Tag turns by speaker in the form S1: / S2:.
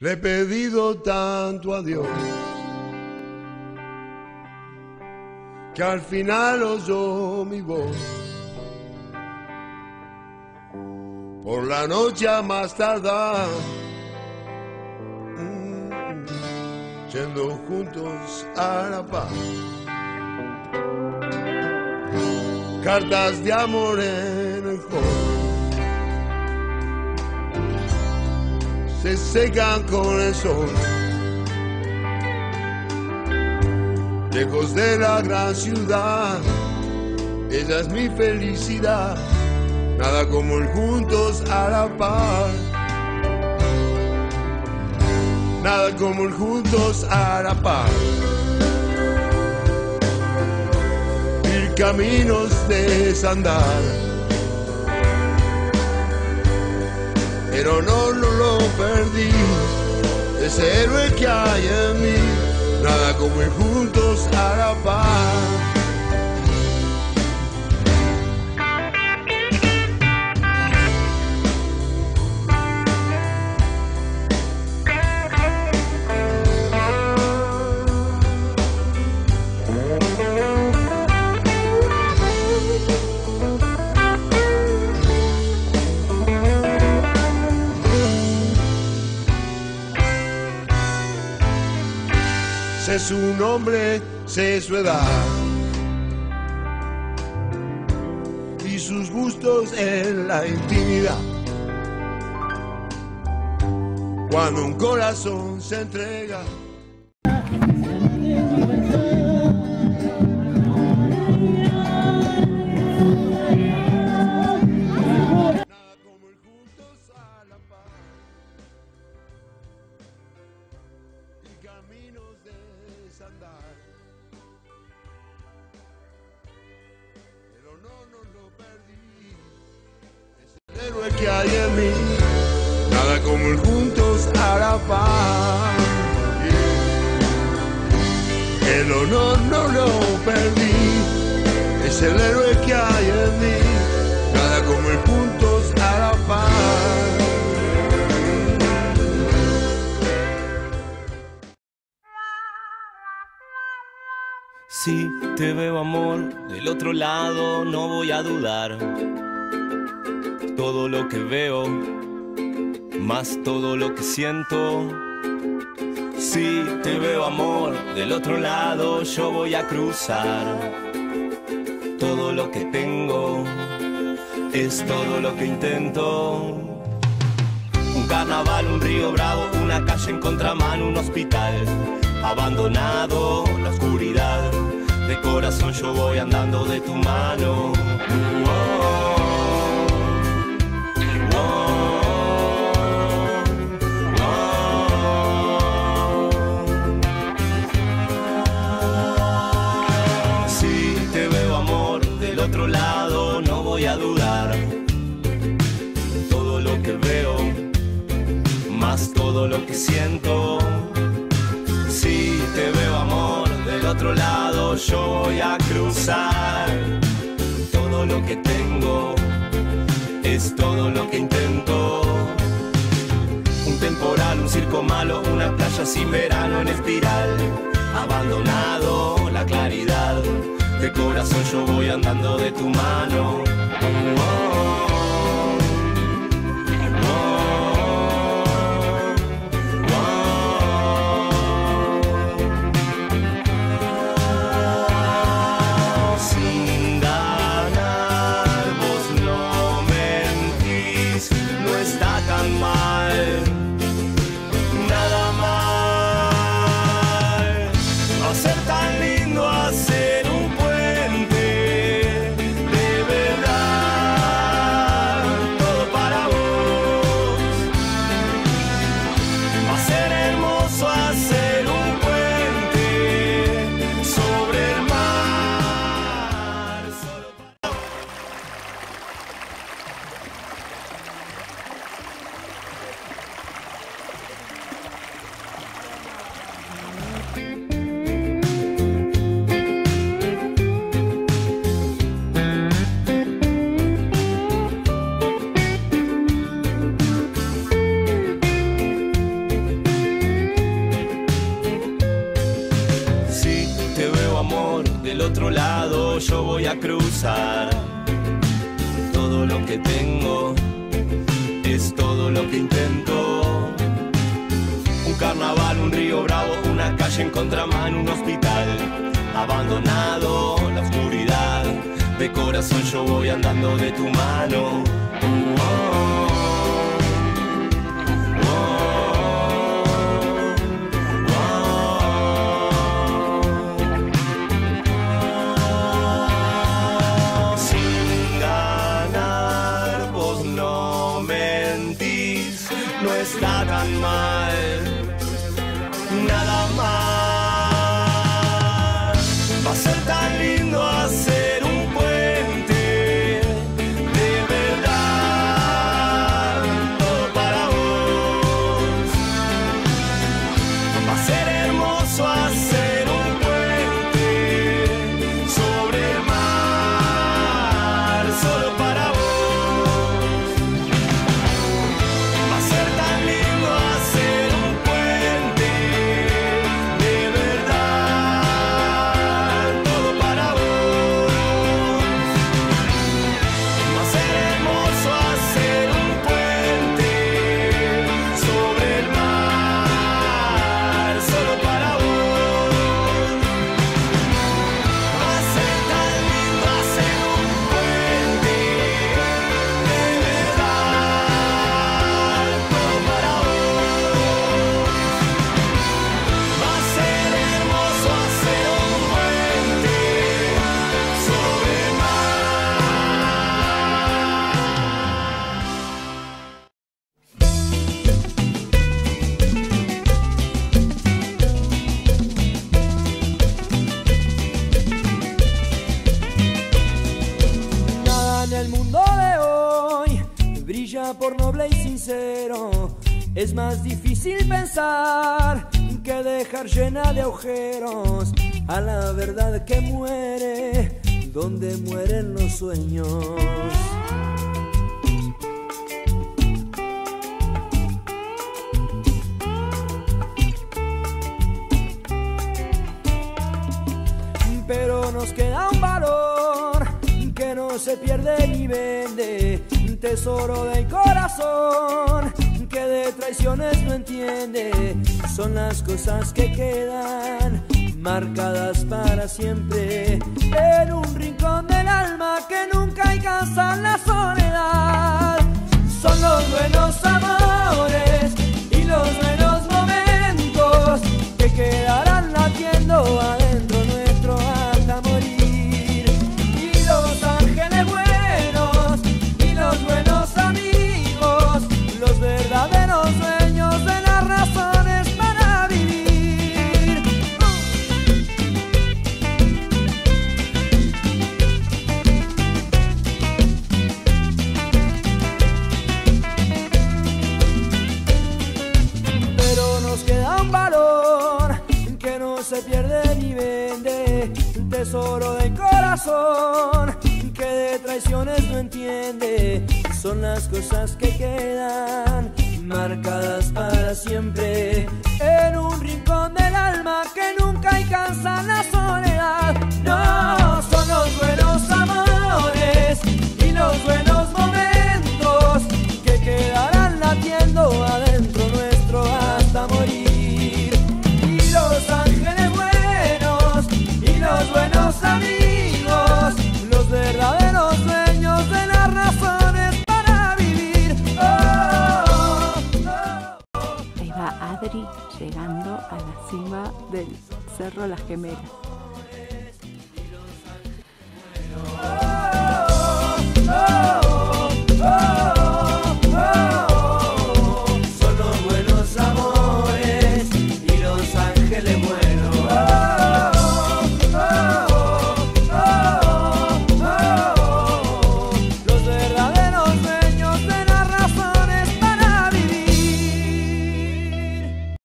S1: Le he pedido tanto a Dios que al final oyó mi voz. Por la noche a más tardar, mm, yendo juntos a la paz. Cartas de amor en el hall. Se secan con el sol. Lejos de la gran ciudad, ella es mi felicidad, nada como el juntos a la par. Nada como el juntos a la par. Ir caminos de desandar pero no, perdí. Ese héroe que hay en mí, nada como ir juntos a la paz. Su nombre, sé su edad y sus gustos en la intimidad. Cuando un corazón se entrega. que hay en mí, nada como el juntos hará paz. El honor no lo perdí, es el héroe que hay en mí, nada como el juntos hará paz.
S2: Si te veo amor del otro lado, no voy a dudar todo lo que veo, más todo lo que siento. Si te veo amor del otro lado, yo voy a cruzar. Todo lo que tengo es todo lo que intento. Un carnaval, un río bravo, una calle en contramano, un hospital abandonado, la oscuridad. De corazón yo voy andando de tu mano. Lo que siento. Si te veo amor del otro lado, yo voy a cruzar. Todo lo que tengo es todo lo que intento. Un temporal, un circo malo, una playa sin verano en espiral. Abandonado la claridad, de corazón yo voy andando de tu mano. Oh, lado yo cruzar. Todo lo que tengo es todo lo que intento. Un carnaval, un río bravo, una calle en contramano, un hospital abandonado, la oscuridad. De corazón yo voy andando de tu mano. Sin
S3: por noble y sincero. Es más difícil pensar que dejar llena de agujeros a la verdad que muere, donde mueren los sueños. pero nos queda un valor que no se pierde ni vende, tesoro del corazón que de traiciones no entiende, son las cosas que quedan marcadas para siempre en un rincón del alma que nunca alcanza la soledad. Se pierde ni vende, un tesoro del corazón que de traiciones no entiende, son las cosas que quedan marcadas para siempre. En un rincón del alma que nunca alcanza la soledad. No,
S4: llegando a la cima del Cerro Las Gemelas.